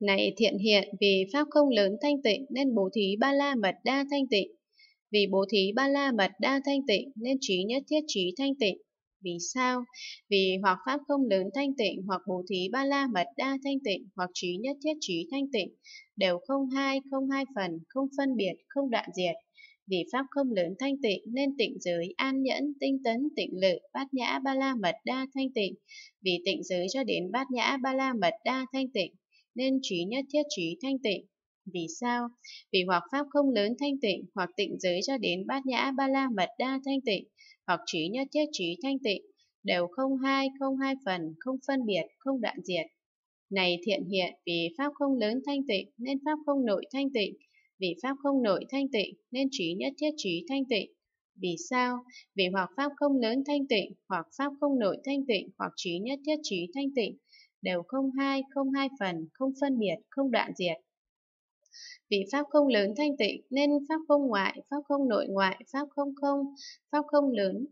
Này thiện hiện, vì pháp không lớn thanh tịnh nên bố thí ba la mật đa thanh tịnh. Vì bố thí ba la mật đa thanh tịnh nên trí nhất thiết trí thanh tịnh. Vì sao? Vì hoặc pháp không lớn thanh tịnh, hoặc bố thí ba la mật đa thanh tịnh, hoặc trí nhất thiết trí thanh tịnh, đều không hai, không hai phần, không phân biệt, không đoạn diệt. Vì pháp không lớn thanh tịnh nên tịnh giới, an nhẫn, tinh tấn, tịnh lự, bát nhã, ba la mật đa thanh tịnh. Vì tịnh giới cho đến bát nhã, ba la mật đa thanh tịnh, nên trí nhất thiết trí thanh tịnh. Vì sao? Vì hoặc pháp không lớn thanh tịnh, hoặc tịnh giới cho đến bát nhã, ba la mật đa thanh tịnh, hoặc trí nhất thiết trí thanh tịnh, đều không hai, không hai phần, không phân biệt, không đoạn diệt. Này thiện hiện, vì pháp không lớn thanh tịnh, nên pháp không nội thanh tịnh, vì pháp không nội thanh tịnh, nên trí nhất thiết trí thanh tịnh. Vì sao? Vì hoặc pháp không lớn thanh tịnh, hoặc pháp không nội thanh tịnh, hoặc trí nhất thiết trí thanh tịnh, đều không hai, không hai phần, không phân biệt, không đoạn diệt. Vì pháp không lớn thanh tịnh nên pháp không ngoại, pháp không nội ngoại, pháp không không, pháp không lớn,